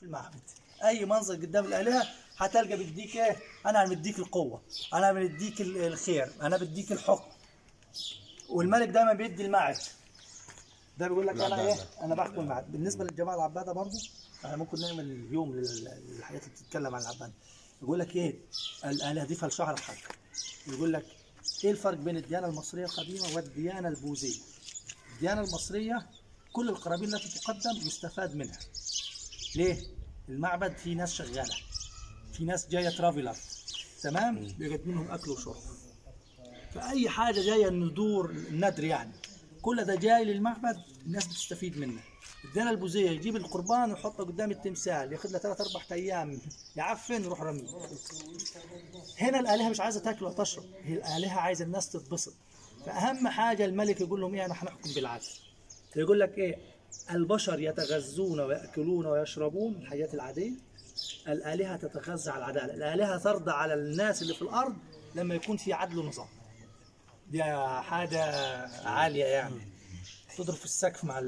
في المعبد. أي منظر قدام الآلهة هتلقى بيديك إيه أنا مديك القوة أنا مديك ال- الخير أنا بديك الحكم. والملك دايما بيدي المعد ده بيقول لك أنا إيه؟ أنا بحكم المعد بالنسبة للجماعة العبادة برضه إحنا ممكن نعمل يوم لل- للحاجات اللي بتتكلم عن العبادة. يقول لك إيه؟ الآلهة دي فالشهر الحق يقول لك إيه الفرق بين الديانة المصرية القديمة والديانة البوذية؟ الديانة المصرية كل القرابين التي تقدم يستفاد منها. ليه؟ المعبد فيه ناس شغالة في ناس جاية ترافلر تمام؟ بيقدم لهم أكل وشرب. فأي حاجة جاية الندور الندر يعني كل ده جاي للمعبد الناس بتستفيد منه. الديانه البوذية يجيب القربان ويحطه قدام التمثال ياخد له ثلاث أربع أيام يعفن يروح رميه هنا الآلهة مش عايزة تاكل وتشرب هي الآلهة عايزة الناس تتبسط. فأهم حاجة الملك يقول لهم إيه أنا هنحكم بالعدل. يقول لك إيه البشر يتغذون ويأكلون ويشربون الحياة العادية. الآلهة تتغذى على العدالة. الآلهة ترضى على الناس اللي في الأرض لما يكون في عدل ونظام. دي حاجة عالية يعني. تضرب في السقف مع.